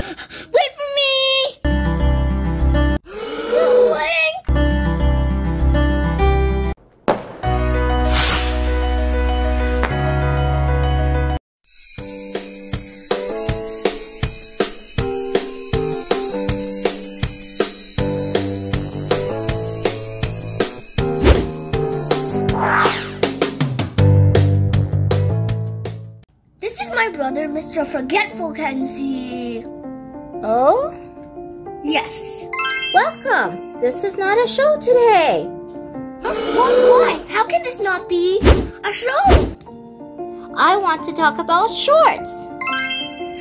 Wait for me! This is my brother, Mr. Forgetful Kenzie. Oh? Yes. Welcome. This is not a show today. Why? Why? How can this not be a show? I want to talk about shorts.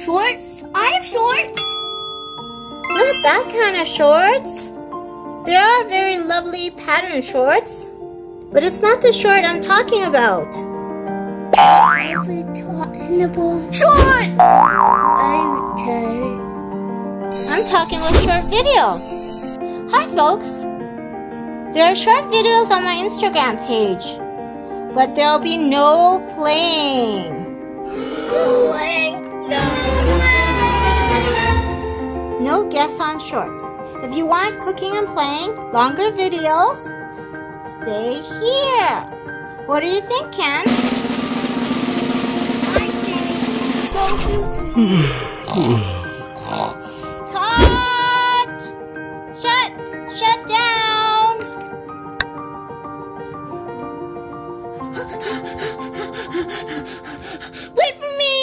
Shorts? I have shorts. Not that kind of shorts. There are very lovely pattern shorts, but it's not the short I'm talking about. Shorts! I'm talking about short videos. Hi, folks. There are short videos on my Instagram page, but there'll be no playing. Link, no way. No guests on shorts. If you want cooking and playing, longer videos, stay here. What do you think, Ken? I think go to Wait for me!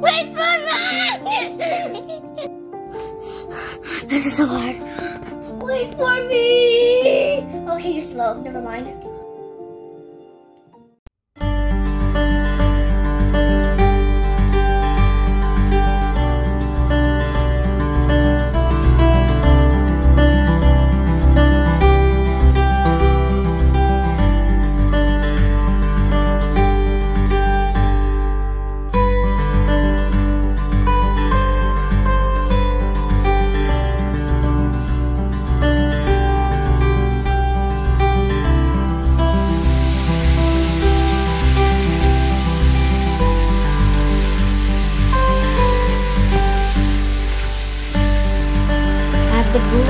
Wait for me! this is so hard. Wait for me! Okay, you're slow. Never mind. the blue.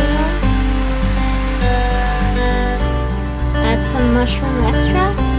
Add some mushroom extract.